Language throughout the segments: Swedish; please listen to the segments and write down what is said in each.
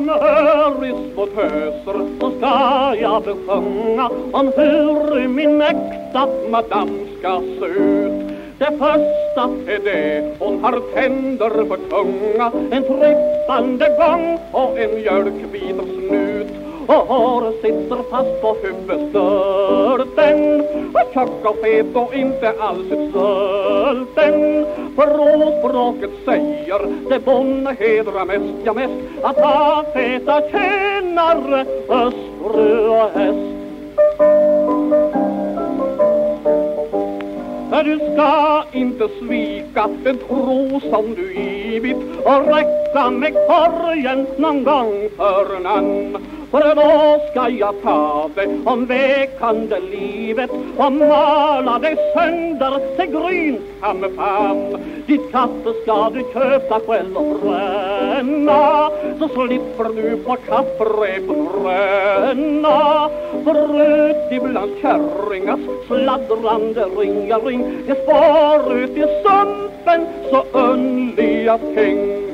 Som hör i små töser så ska jag besjunga om hur min äkta madam ska se ut. Det första är det hon har tänder för tunga En trippande gång och en mjölkvit snut och håret sitter fast på huvudet och tjock och fet och inte alls svulten. För ordspråket säger det bonde hedrar mest, ja mest att ha feta tjänare, hustru och häst du ska inte svika den tro som du givit och räcka med korgen någon gång för namn. för då ska jag ta det om väkande livet och mala det sönder till grynkampan. Ditt kaffe ska du köpa själv och bränna så slipper du på kafferep bränna Förut ibland kärringars sladdrande ringaring det spar ut i sumpen så underliga ting.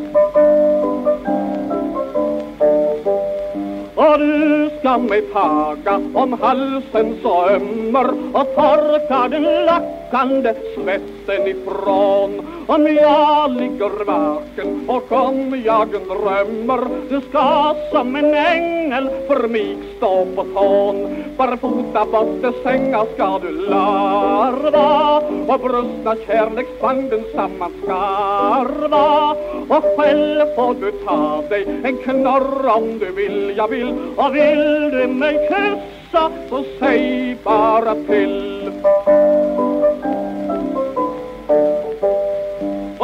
Du ska mig taga om halsen så ömmer och torka den lackande svetten ifrån. Om jag ligger vaken och om jag drömmer du ska som en ängel för mig stå på tån. Barfota bort i sängar ska du larva och brustna kärleksbanden sammanskarva. Och själv får du ta dig en knorr om du vill, jag vill och vill du mig kyssa så säg bara till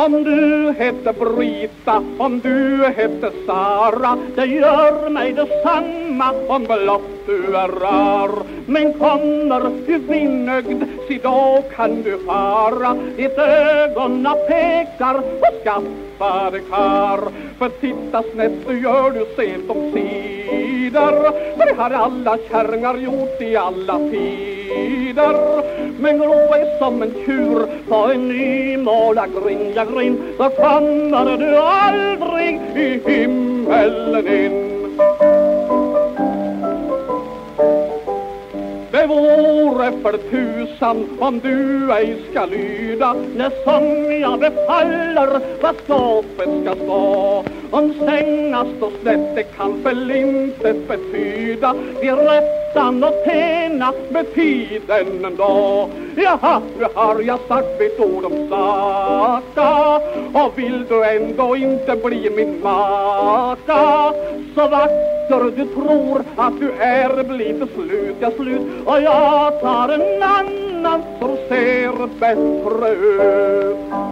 Om du hette Brita, om du hette Sara Det gör mig detsamma om blott du är rar. Men kommer du vinnögd, si då kan du fara. Ditt ögona pekar på skaffade kar. För titta snett du gör du sent om sidor För det har alla kärringar gjort i alla tider. Men glo är som en tjur på en nymålad grind, ja grind Så kommer du aldrig i himmelen in. Det vore för tusan om du ej ska lyda när som jag befaller vad skåpet ska stå. Om sängar står snett det kan väl inte betyda vid rättan och tena med tiden ändå. Jaha, nu har jag sagt mitt ord om saka och vill du ändå inte bli min maka så vacker du tror att du är blir till slut, ja slut. Och jag tar en annan som ser bättre ut.